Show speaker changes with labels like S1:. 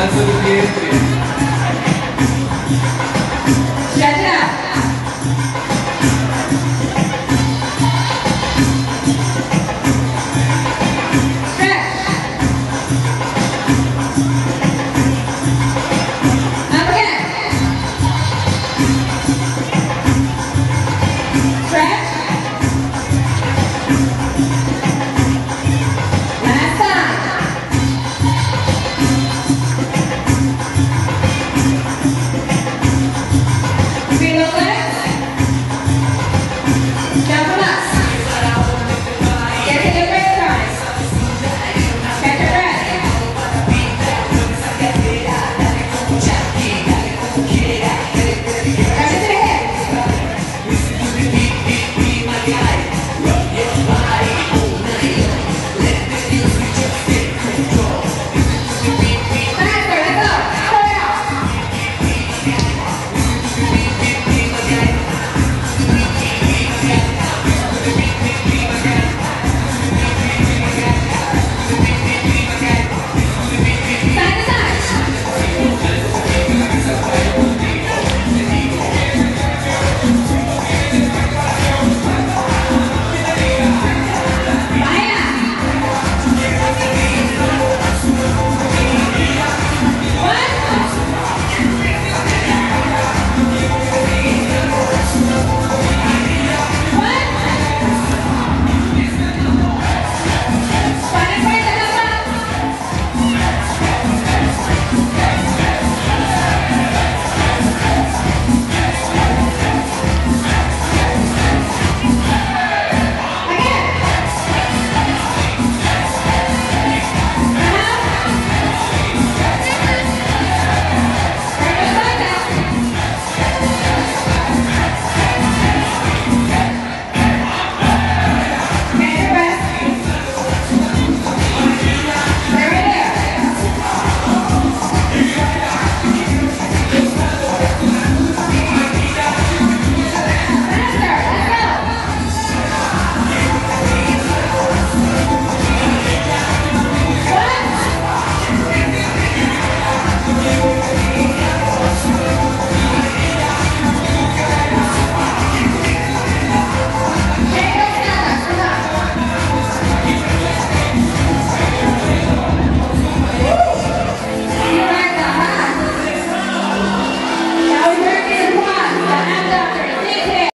S1: Mas o que é